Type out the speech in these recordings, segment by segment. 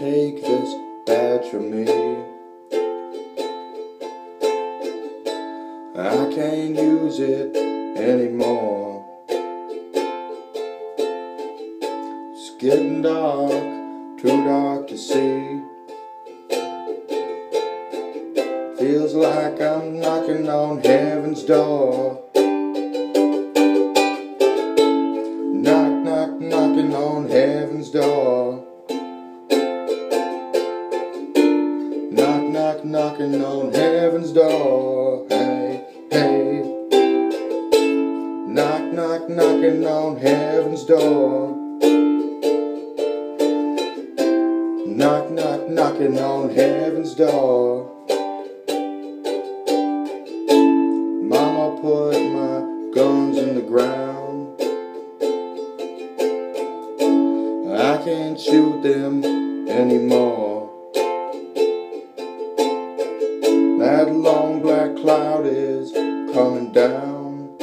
Take this badge from me. I can't use it anymore. It's getting dark, too dark to see. Feels like I'm knocking on heaven's door. Knocking on heaven's door. Hey, hey. Knock, knock, knocking on heaven's door. Knock, knock, knocking on heaven's door. Mama put my guns in the ground. I can't shoot them anymore. Cloud is coming down.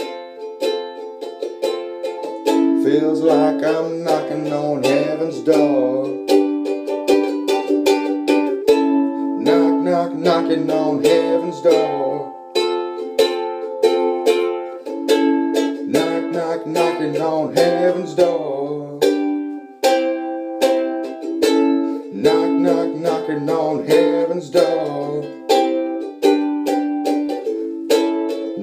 Feels like I'm knocking on heaven's door. Knock, knock, knocking on heaven's door. Knock, knock, knocking on heaven's door. Knock, knock, knocking on heaven's door.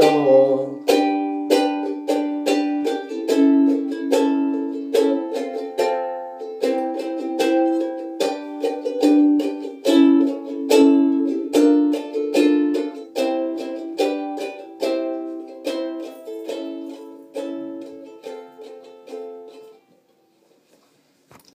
door.